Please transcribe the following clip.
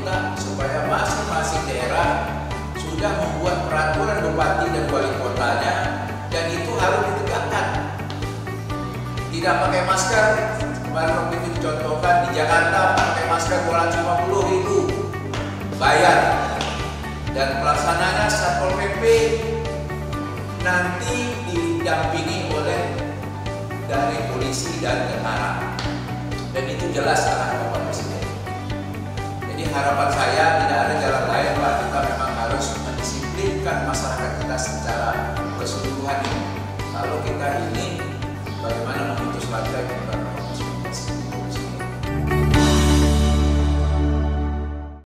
minta supaya masing-masing daerah sudah membuat peraturan bupati dan wali kotanya dan itu harus ditegakkan. Tidak pakai masker, kemarin waktu itu dicontohkan di Jakarta pakai masker 250 ribu. Bayar. Dan pelaksananya Satpol PP nanti didampingi oleh dari polisi dan tentara. Dan itu jelas harapan saya tidak ada jalan lain lah kita memang harus mendisiplinkan masyarakat kita secara keseluruhan. lalu kita ini bagaimana